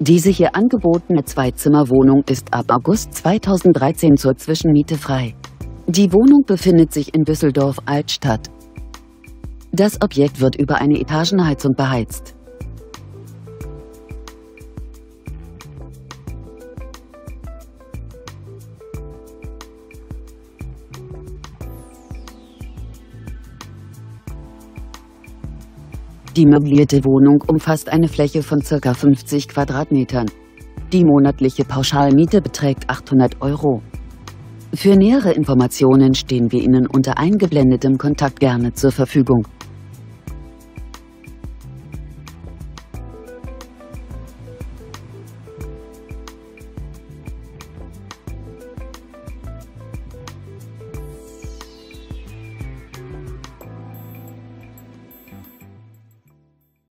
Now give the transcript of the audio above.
Diese hier angebotene Zweizimmerwohnung ist ab August 2013 zur Zwischenmiete frei. Die Wohnung befindet sich in Düsseldorf Altstadt. Das Objekt wird über eine Etagenheizung beheizt. Die möblierte Wohnung umfasst eine Fläche von ca. 50 Quadratmetern. Die monatliche Pauschalmiete beträgt 800 Euro. Für nähere Informationen stehen wir Ihnen unter eingeblendetem Kontakt gerne zur Verfügung.